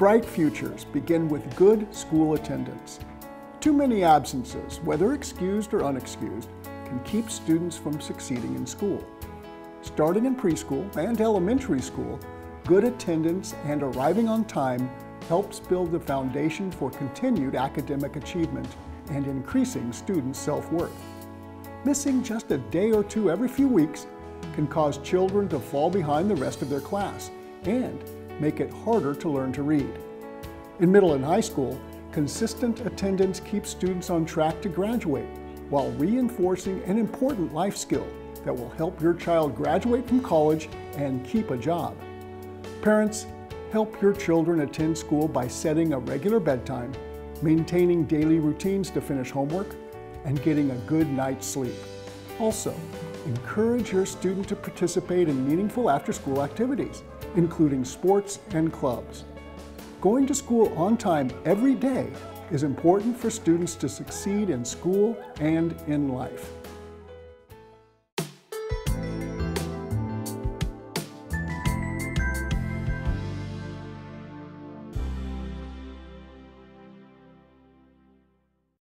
Bright futures begin with good school attendance. Too many absences, whether excused or unexcused, can keep students from succeeding in school. Starting in preschool and elementary school, good attendance and arriving on time helps build the foundation for continued academic achievement and increasing students' self-worth. Missing just a day or two every few weeks can cause children to fall behind the rest of their class and make it harder to learn to read. In middle and high school, consistent attendance keeps students on track to graduate while reinforcing an important life skill that will help your child graduate from college and keep a job. Parents, help your children attend school by setting a regular bedtime, maintaining daily routines to finish homework, and getting a good night's sleep. Also, encourage your student to participate in meaningful after-school activities, including sports and clubs. Going to school on time every day is important for students to succeed in school and in life.